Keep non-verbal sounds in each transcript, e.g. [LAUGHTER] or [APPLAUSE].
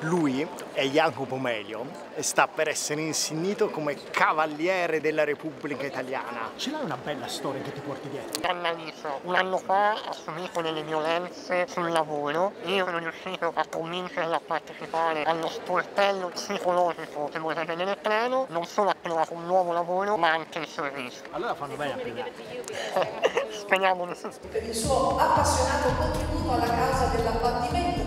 Lui è Jacopo Melio e sta per essere insignito come Cavaliere della Repubblica Italiana. Ce l'hai una bella storia che ti porti dietro? Annalisa, un anno fa ha subito delle violenze sul lavoro e io sono riuscito a convincerla a partecipare allo sportello psicologico che vorrebbe nell'Etreno, non solo ha trovato un nuovo lavoro ma anche il sorriso. Allora fanno bene a prendere. [LAUGHS] Speriamo di sì. per il suo appassionato contributo alla causa dell'abbattimento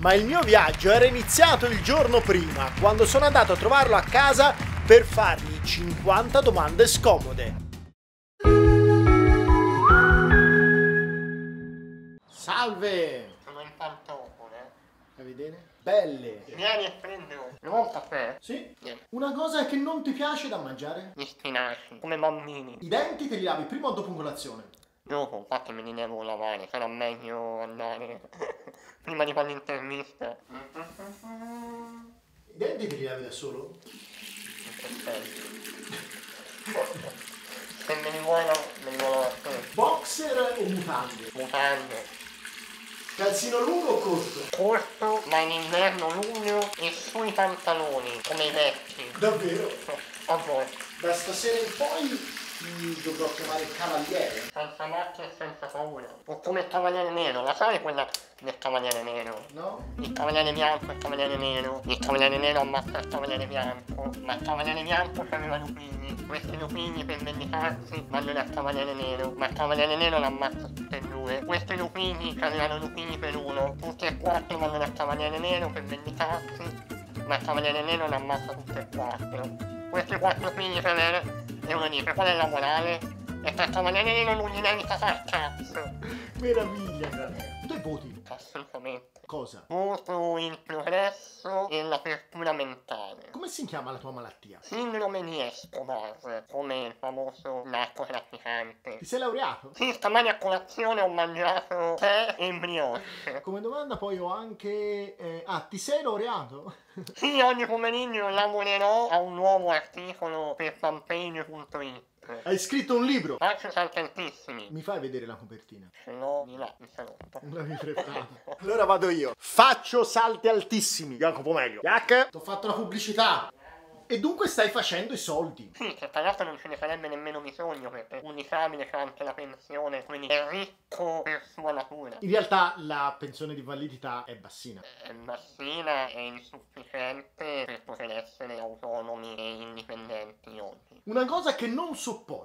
Ma il mio viaggio era iniziato il giorno prima, quando sono andato a trovarlo a casa per fargli 50 domande scomode. Salve! Sono in pantofole. Fai vedere? Belle! Vieni e prendo. Non caffè? Sì? Niente. Una cosa che non ti piace da mangiare? Gli spinaci, come bambini. I denti te li lavi prima o dopo colazione? Dopo, infatti me li devo lavare, sarà meglio andare [LAUGHS] prima di fare l'intervista. I denti te li lavi da solo? Se me li vuoi, me li vuoi te. Boxer o mutande? Mutande. Calzino lungo o corto? Corto, ma in inverno lungo e sui pantaloni, come i vecchi. Davvero? A volte. Da stasera in poi ti dovrò chiamare il cavaliere. Senza macchia e senza paura. O come il cavaliere nero, la sai quella del cavaliere nero? No? Il cavaliere bianco e il cavaliere nero. Il cavaliere nero ammazza il cavaliere bianco. Ma il cavaliere bianco aveva lupini. Questi lupini per vendicarsi vanno dal cavaliere nero. Ma il cavaliere nero l'ammazza tutte e due. Questi lupini avevano lupini per uno. Tutti e quattro vanno dal cavaliere nero per vendicarsi. Ma il cavaliere nero ne ammazza tutte e quattro. Questi quattro figli per E uno dice qual è la morale? E cavaliere nero non devi casare cazzo. Meraviglia, cara. Tu voti? Assolutamente. Cosa? Voto il progresso e l'apertura mentale. Come si chiama la tua malattia? Sindrome di Escobar, come il famoso narcotrafficante. Ti sei laureato? Sì, stamani a colazione ho mangiato tè e brioche. Come domanda poi ho anche... eh, ah, ti sei laureato? Sì, oggi pomeriggio lavorerò a un nuovo articolo per fanpage.it. Hai scritto un libro? Faccio salti altissimi. Mi fai vedere la copertina? Ce l'ho di là, [LAUGHS] mi saluto. Non l'avevi preparato. allora vado io. Faccio salti altissimi. Jacopo meglio. Jac! Ti ho fatto la pubblicità. E dunque stai facendo i soldi. Sì, che tra l'altro non ce ne sarebbe nemmeno bisogno perché un disabile c'ha anche la pensione, quindi è ricco per sua natura. In realtà la pensione di validità è bassina. È bassina e insufficiente per poter essere autonomi e indipendenti oggi. Una cosa che non sopporti.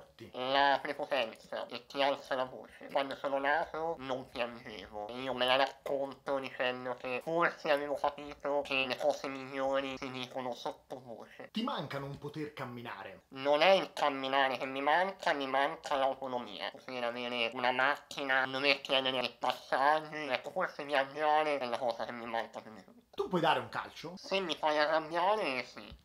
La prepotenza e ti alza la voce. Quando sono nato non piangevo. Io me la racconto dicendo che forse avevo capito che le cose migliori si dicono sottovoce. Ti manca non poter camminare. Non è il camminare che mi manca, mi manca l'autonomia. Poter avere una macchina, dover chiedere i passaggi. Ecco, forse viaggiare è la cosa che mi manca più di tutto. Tu puoi dare un calcio? Se mi fai arrabbiare, sì.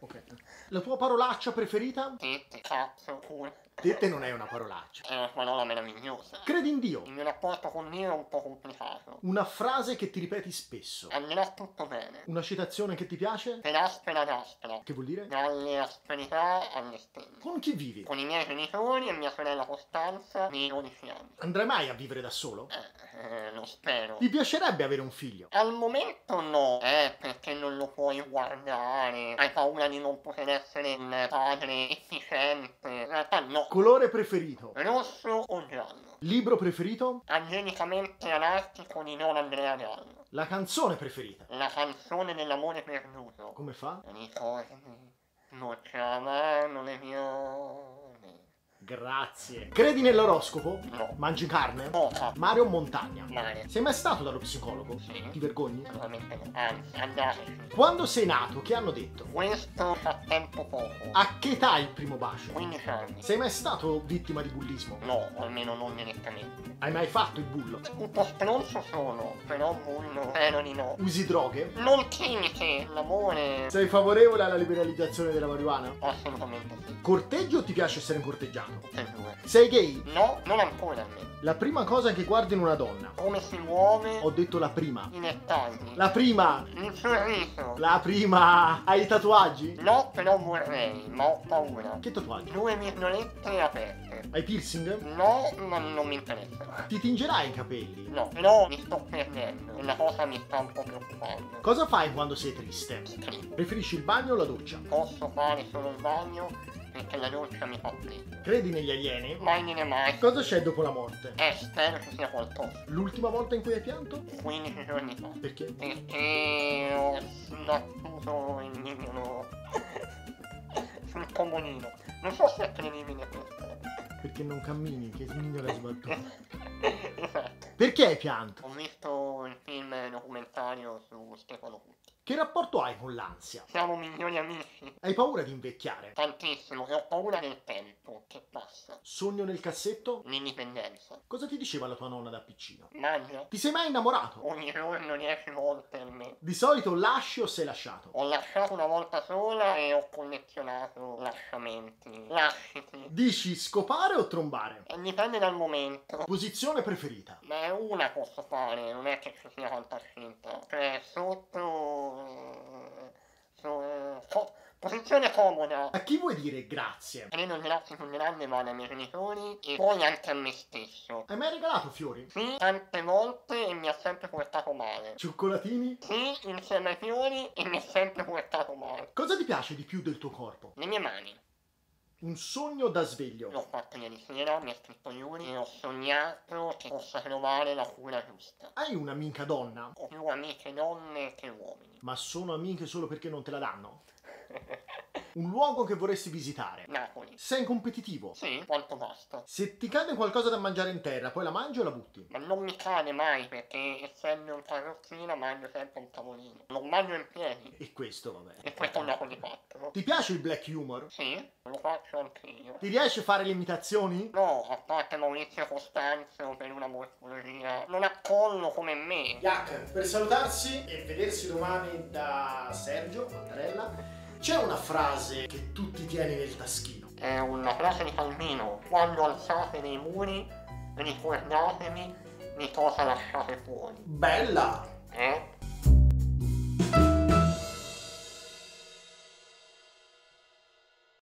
Ok. La tua parolaccia preferita? Tette, cazzo, culo. Tette non è una parolaccia. È una parola meravigliosa. Credi in Dio? Il mio rapporto con Dio è un po' complicato. Una frase che ti ripeti spesso. Andrà tutto bene. Una citazione che ti piace? Per aspera ad aspera. Che vuol dire? Dalle asperità alle stelle. Con chi vivi? Con i miei genitori e mia sorella Costanza di 12 anni. Andrai mai a vivere da solo? Eh, eh, lo spero. Ti piacerebbe avere un figlio? Al momento no, eh, perché non lo puoi guardare. Hai paura di non poter essere un padre efficiente. In realtà no. Colore preferito? Rosso o giallo? Libro preferito? Angelicamente anarchico di Don Andrea Gallo. La canzone preferita? La canzone dell'amore perduto. Come fa? Ricordami, non le viole. Grazie. Credi nell'oroscopo? No. Mangi carne? Poca. Mare o montagna? Mare. Sei mai stato dallo psicologo? Sì. Ti vergogni? Assolutamente no. Anzi, andateci. Quando sei nato, che hanno detto? Questo fa tempo poco. A che età il primo bacio? 15 anni. Sei mai stato vittima di bullismo? No, almeno non direttamente. Hai mai fatto il bullo? Un po' stronzo sono, però bullo. Spero di no. Usi droghe? Non chimiche, l'amore. Sei favorevole alla liberalizzazione della marijuana? Assolutamente sì. Corteggi o ti piace essere corteggiato? Tutte e due. Sei gay? No, non ancora almeno. La prima cosa che guardi in una donna. Come si muove Ho detto la prima. i dettagli. La prima. Il sorriso. La prima. Hai i tatuaggi? No, però vorrei, ma ho paura. Che tatuaggi? Due virgolette aperte. Hai piercing? No, ma non mi interessa. Ti tingerai i capelli? No, però mi sto perdendo. La cosa mi sta un po' preoccupando. Cosa fai quando sei triste? Scrivo. Preferisci il bagno o la doccia? Posso fare solo il bagno perché la doccia mi triste. Credi negli alieni? Mai dire mai. Cosa c'è dopo la morte? Eh, spero ci sia qualcosa. L'ultima volta in cui hai pianto? 15 giorni fa. Perché? Perché ho sbattuto il mignolo sul [LAUGHS] comunino. Non so se è credibile questo. Perché non cammini, che smignolo hai sbattuto. [LAUGHS] esatto. Perché hai pianto? Ho visto il film documentario su Stefano Cucchi. Che rapporto hai con l'ansia? Siamo migliori amici. Hai paura di invecchiare? Tantissimo, e ho paura del tempo che passa. Sogno nel cassetto? L'indipendenza. Cosa ti diceva la tua nonna da piccino? Mangia. Ti sei mai innamorato? Ogni giorno 10 volte almeno. Di solito lasci o sei lasciato? Ho lasciato una volta sola e ho collezionato lasciamenti. Lasciti. Dici scopare o trombare? E dipende dal momento. Posizione preferita? Ma è una posso fare, non è che ci sia tanta scelta. Cioè, sotto... eh, so- eh, co- posizione comoda. A chi vuoi dire grazie? Credo grazie più grande vada ai miei genitori e poi anche a me stesso. Hai mai regalato fiori? Sì, tante volte e mi ha sempre portato male. Cioccolatini? Sì, insieme ai fiori e mi ha sempre portato male. Cosa ti piace di più del tuo corpo? Le mie mani. Un sogno da L'ho sveglio. fatto ieri sera, mi ha scritto Yuri e ho sognato che possa trovare la cura giusta. Hai un'amica donna? Ho più amiche donne che uomini. Ma sono amiche solo perché non te la danno? [LAUGHS] Un luogo che vorresti visitare? Napoli. Sei competitivo? Sì, quanto basta. Se ti cade qualcosa da mangiare in terra, poi la mangi o la butti? Ma non mi cade mai perché essendo un carrozzina mangio sempre un tavolino. Non mangio in piedi. E questo va bene. E questo è un di fatto. Ti piace il black humor? Sì, lo faccio anche io. Ti riesci a fare le imitazioni? No, a parte Maurizio Costanzo per una morfologia. Non ha collo come me. Yak, per salutarsi e vedersi domani da Sergio Mattarella, c'è una frase che tu ti tieni nel taschino. È una frase di Calvino. Quando alzate dei muri, ricordatevi di cosa lasciate fuori. Bella! Eh?